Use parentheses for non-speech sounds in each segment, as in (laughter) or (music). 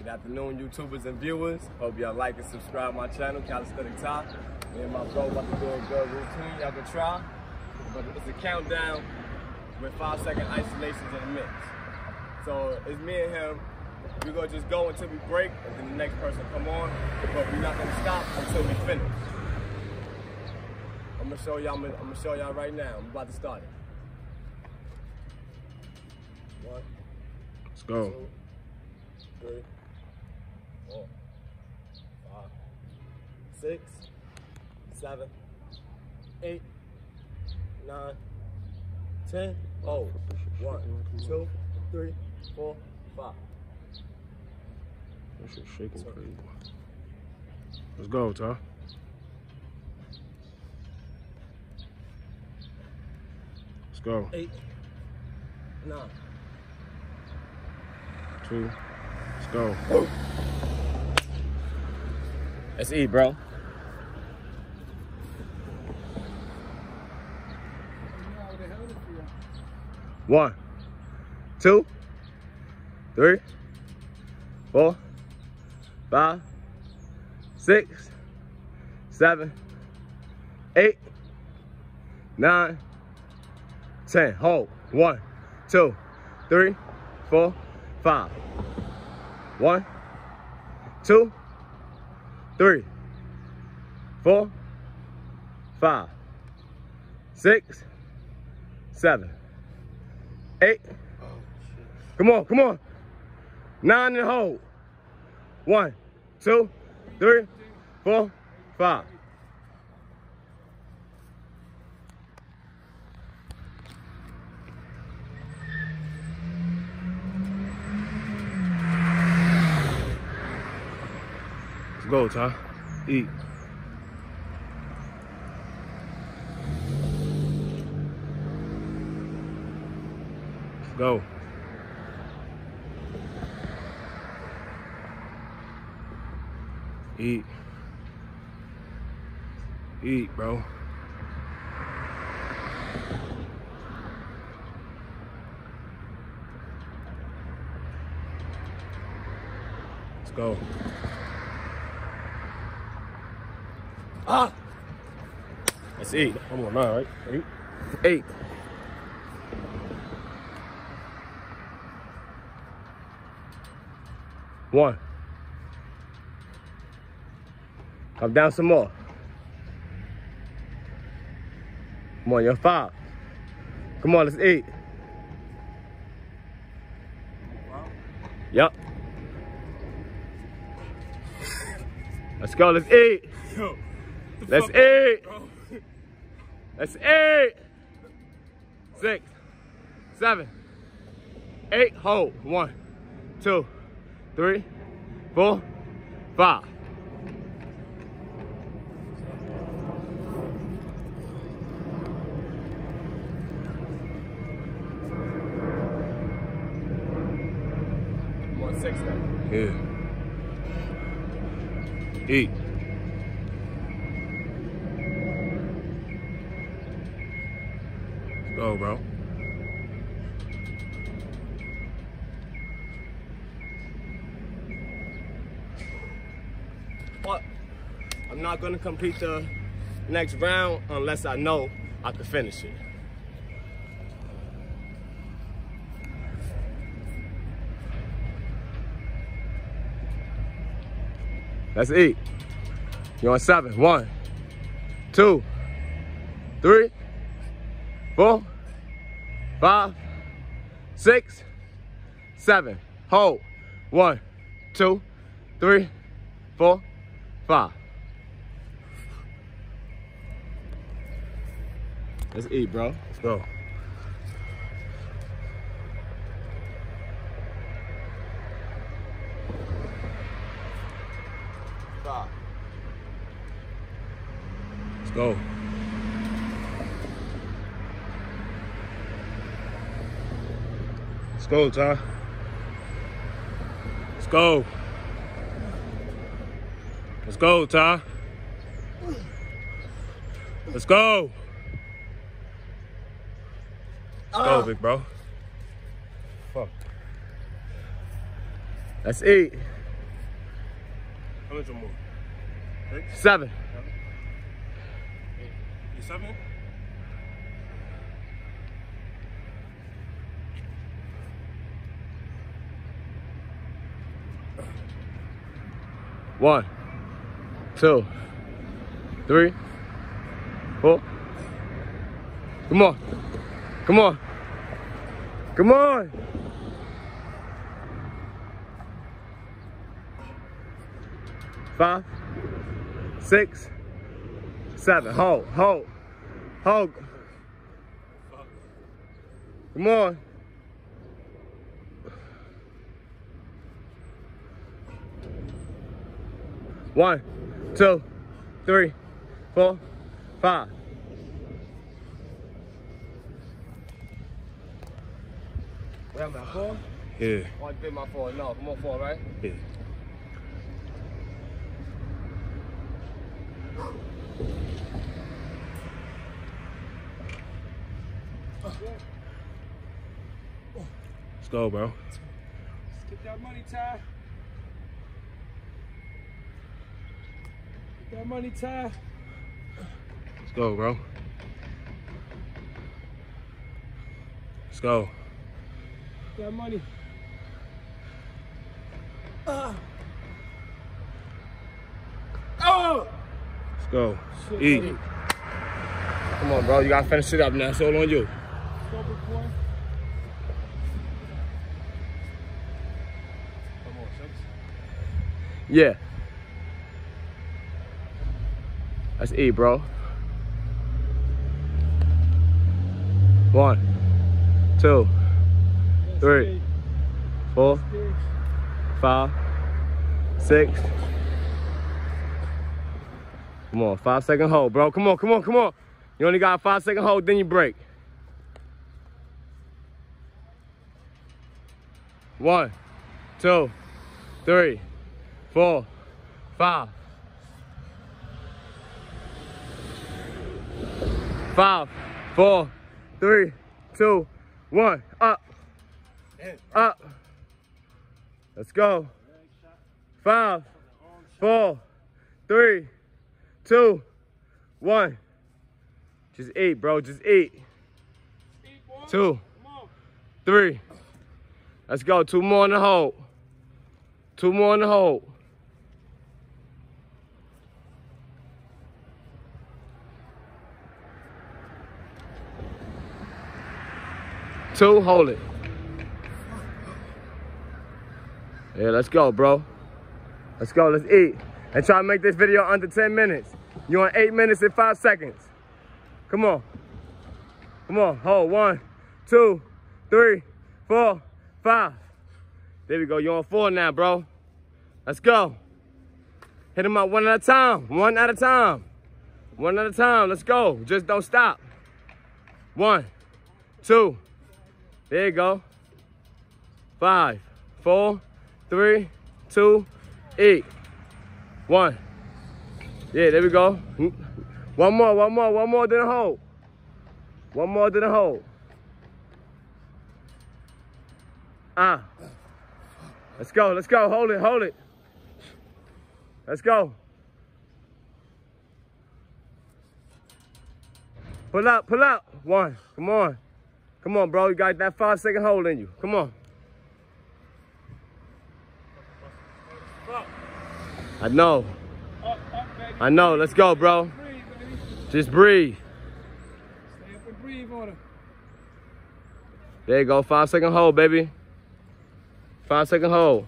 Good afternoon, YouTubers and viewers. Hope y'all like and subscribe my channel, Calisthenic Ty. Me and my bro about to do a good routine. Y'all can try. But it's a countdown with five second isolations in the mix. So it's me and him. We're gonna just go until we break, and then the next person come on. But we're not gonna stop until we finish. I'm gonna show y'all. I'm gonna show y'all right now. I'm about to start it. One, Let's go. two, three, four, five, six, seven, eight, nine, ten. Oh, one, two, three, four, five. That shit shaking crazy. Let's go, Ty. Let's go. Eight, nine. Two. Let's go. Let's eat, bro. One, two, three, four, five, six, seven, eight, nine, ten. Hold. One, two, three, four, five. One, two, three, four, five, six, seven, eight. Come on, come on. Nine and hold. One, two, three, four, five. Go, Ty. Eat. Go. Eat. Eat, bro. Let's go. Ah! Let's eat. I'm on nine, right? Eight. Eight. One. Come down some more. Come on, you're five. Come on, let's eat. Yep. Let's go, let's eat. (laughs) Let's eat. Let's eight, six, seven, eight. Hold. One, two, three, four, five. One six now. Yeah. Eat. Go, bro. But I'm not gonna complete the next round unless I know I can finish it. That's eight. eat. You on seven. One, two, three, four, five, six, seven. Hold. One, two, three, four, five. Let's eat, bro. Let's go. Five. Let's go. Let's go, Ty. Let's go. Let's go, Ty. Let's go. Let's go, ah. big bro. Fuck. Let's eat. How much more? Six? Seven. You seven? One, two, three, four. Come on. Come on. Come on. Five, six, seven. Hold, hold, hold. Come on. One, two, three, four, five. Where am I? Four? Yeah. Oh, I did my four. No, on, four, right? Yeah. Let's go, bro. Get that money, Ty. That money, Ty. Let's go, bro. Let's go. Get that money. Ah. Oh! Let's go. Shit, Eat. buddy. Come on, bro. You gotta finish it up now. It's all on you. Go, big boy. Come on, six. Yeah. That's E, bro. One, two, Three. Four, five, six. Come on, five second hold, bro. Come on, come on, come on. You only got five second hold, then you break. One, two, three, four, five. Five, four, three, two, one. Up, up. Let's go. Five, four, three, two, one. Just eight, bro. Just. Eat. Two, three. Let's go. Two more in the hole. Two more in the hole. Two, hold it. Yeah, let's go, bro. Let's go, let's eat. And try to make this video under 10 minutes. You on eight minutes and five seconds. Come on. Come on, hold. One, two, three, four, five. There we go. You're on four now, bro. Let's go. Hit them up one at a time. One at a time. One at a time. Let's go. Just don't stop. One, two. There you go. Five, four, three, two, eight, one. Yeah, there we go. One more, one more, one more, then a hold. One more, then a hold. Ah. Let's go, let's go. Hold it, hold it. Let's go. Pull up, pull up. One. Come on. Come on, bro. You got that five second hold in you. Come on. I know. Up, up, baby. I know. Let's go, bro. Just breathe. Stay up and breathe on him. There you go. Five second hold, baby. Five second hold.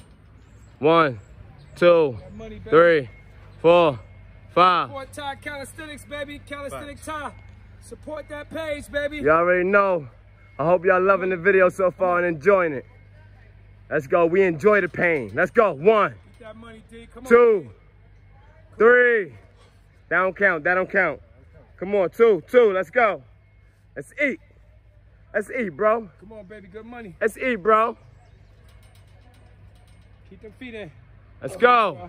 One, two, That money, baby. three, four, five. Support Ty Calisthenics, baby. Calisthenic Ty. Support that page, baby. You already know. I hope y'all loving the video so far and enjoying it. Let's go. We enjoy the pain. Let's go. One, money, D. Come on. two, three. That don't count. That don't count. Come on. Two, two. Let's go. Let's eat. Let's eat, bro. Come on, baby. Good money. Let's eat, bro. Keep them feet in. Let's go.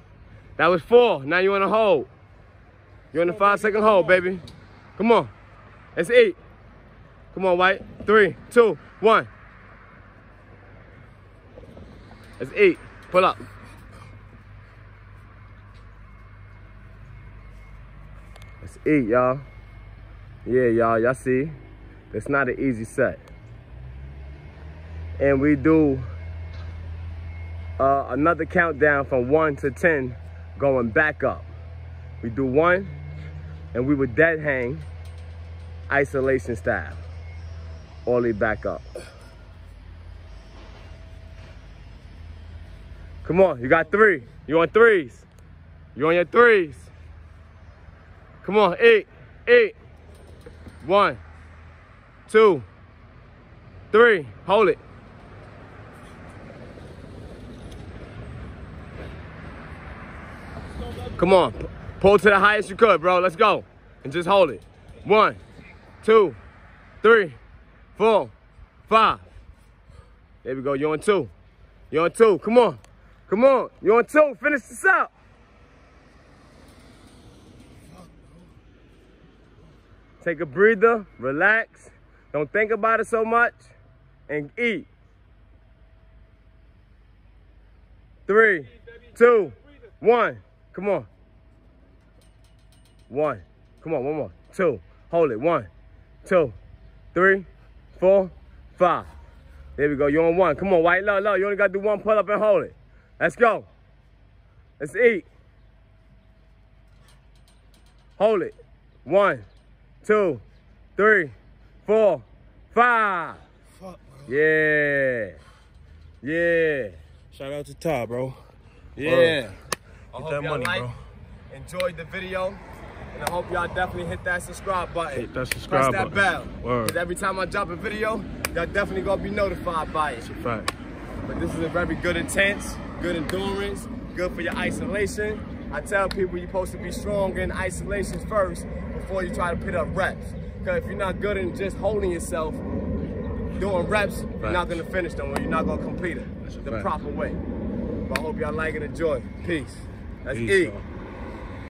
That was four. Now you on a hold. You're on the five second hold, baby. Come on. Let's eat. Come on, White. Three, two, one. Let's eat. Pull up. Let's eat, y'all. Yeah, y'all, y'all see? It's not an easy set. And we do uh, another countdown from one to 10 going back up. We do one and we would dead hang isolation style. Way back up. Come on, you got three. You on threes. You on your threes. Come on, eight, eight. One, two, three. Hold it. Come on, pull to the highest you could, bro. Let's go. And just hold it. One, two, three, four, five. There we go. You're on two. You're on two. Come on. Come on. You're on two. Finish this out. Take a breather. Relax. Don't think about it so much. And eat. Three, two, one. Come on. One. Come on, one more. Two. Hold it. One, two, three, four, five. There we go. You're on one. Come on, white. Low, low. You only got to do one pull up and hold it. Let's go. Let's eat. Hold it. One, two, three, four, five. Fuck, Yeah. Yeah. Shout out to Ty, bro. Yeah. I Get hope that money, like, bro. enjoyed the video. And I hope y'all definitely hit that subscribe button. Hit that subscribe Press that button. bell. Word. Because every time I drop a video, y'all definitely gonna be notified by it. It's a fact. But this is a very good intense, good endurance, good for your isolation. I tell people you're supposed to be strong in isolation first before you try to put up reps. Because if you're not good in just holding yourself, doing reps, you're not gonna finish them or you're not gonna complete it That's the fact. proper way. But I hope y'all like and enjoy. Peace. Let's Peace, eat.